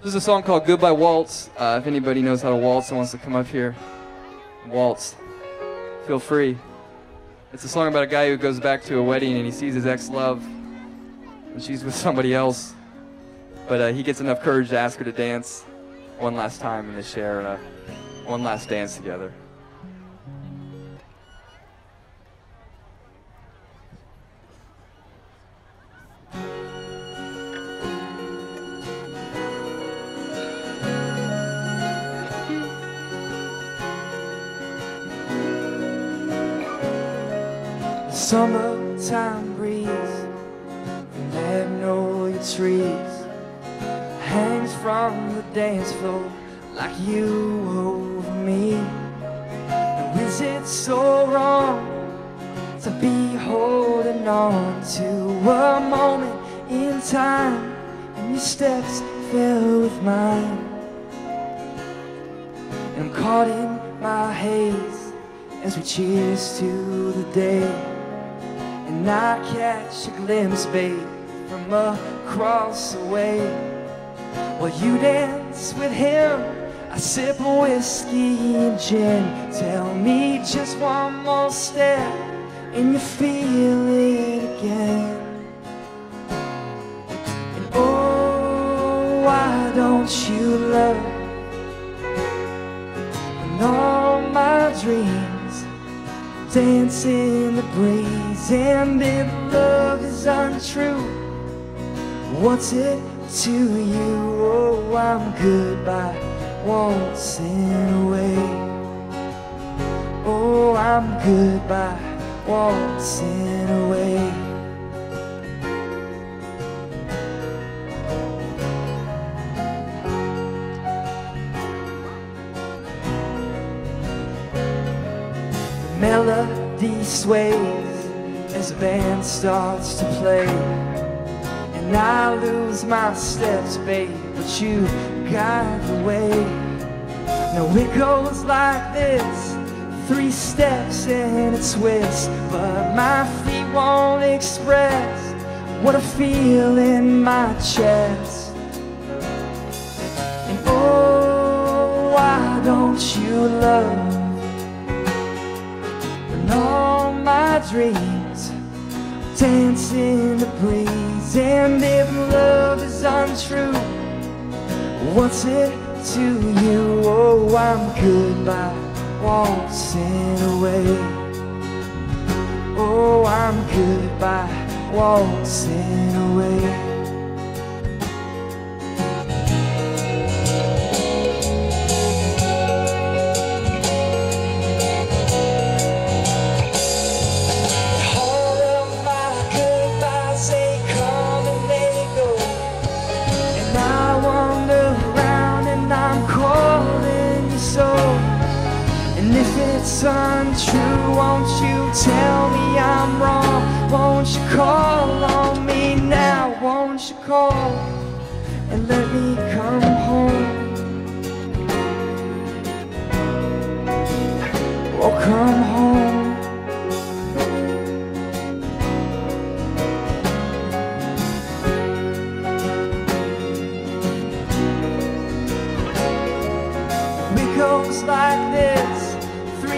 This is a song called Goodbye Waltz. Uh, if anybody knows how to waltz and wants to come up here, waltz, feel free. It's a song about a guy who goes back to a wedding and he sees his ex love and she's with somebody else. But uh, he gets enough courage to ask her to dance one last time and they share uh, one last dance together. Summertime breeze from magnolia trees hangs from the dance floor like you over me. Now is it so wrong to be holding on to a moment in time and your steps fell with mine? And I'm caught in my haze as we cheers to the day. And I catch a glimpse, babe, from across the way. While you dance with him, I sip whiskey and gin. Tell me just one more step, and you feel it again. And oh, why don't you love? All my dreams dance in the breeze and if love is untrue what's it to you? Oh i'm goodbye waltzing away. Oh i'm goodbye waltzing away melody sways as the band starts to play. And I lose my steps, babe, but you guide the way. Now it goes like this three steps and a twist, but my feet won't express what I feel in my chest. And oh, why don't you love? and dreams the breeze. And if love is untrue, what's it to you? Oh, I'm goodbye waltzing away. Oh, I'm goodbye waltzing away. It's untrue, won't you tell me I'm wrong? Won't you call on me now? Won't you call and let me come home? Oh, come home. It goes like this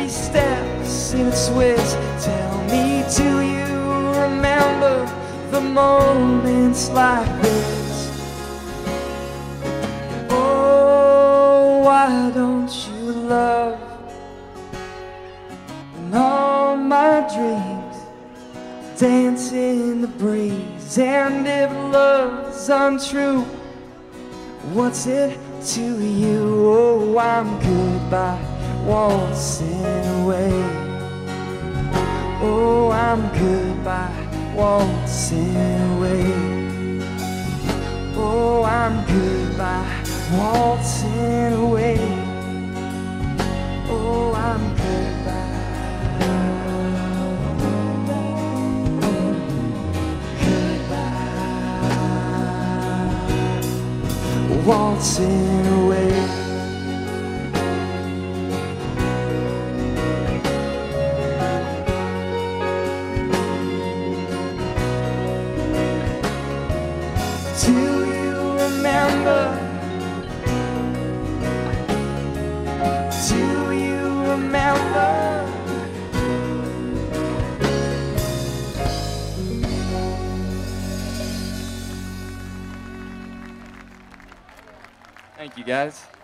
Steps in a twist Tell me, do you remember the moments like this? Oh, why don't you love And all my dreams Dance in the breeze And if love's untrue What's it to you? Oh, I'm goodbye waltzing away. Oh, I'm goodbye waltzing away. Oh, I'm goodbye waltzing away. Oh, I'm goodbye. Waltzing you remember? Do you remember? Thank you, guys.